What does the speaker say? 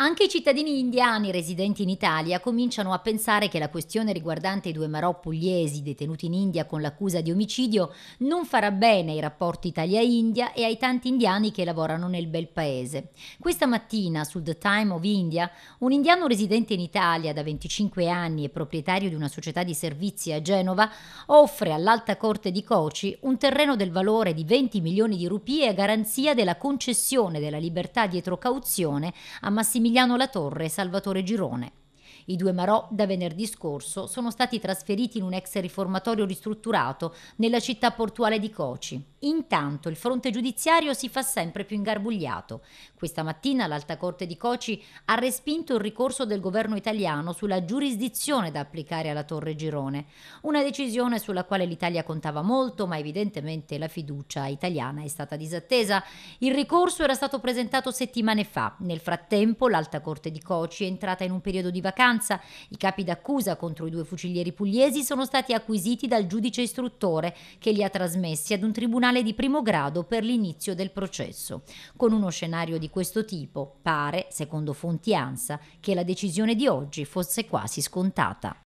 Anche i cittadini indiani residenti in Italia cominciano a pensare che la questione riguardante i due marò pugliesi detenuti in India con l'accusa di omicidio non farà bene ai rapporti Italia-India e ai tanti indiani che lavorano nel bel paese. Questa mattina sul The Time of India, un indiano residente in Italia da 25 anni e proprietario di una società di servizi a Genova offre all'Alta Corte di Kochi un terreno del valore di 20 milioni di rupie a garanzia della concessione della libertà dietro cauzione a Massimiliano Emiliano Latorre e Salvatore Girone. I due Marò da venerdì scorso sono stati trasferiti in un ex riformatorio ristrutturato nella città portuale di Coci. Intanto il fronte giudiziario si fa sempre più ingarbugliato. Questa mattina l'Alta Corte di Coci ha respinto il ricorso del governo italiano sulla giurisdizione da applicare alla Torre Girone, una decisione sulla quale l'Italia contava molto, ma evidentemente la fiducia italiana è stata disattesa. Il ricorso era stato presentato settimane fa. Nel frattempo l'Alta Corte di Coci è entrata in un periodo di vacanza. I capi d'accusa contro i due fucilieri pugliesi sono stati acquisiti dal giudice istruttore che li ha trasmessi ad un tribunale di primo grado per l'inizio del processo. Con uno scenario di questo tipo pare, secondo fonti ANSA, che la decisione di oggi fosse quasi scontata.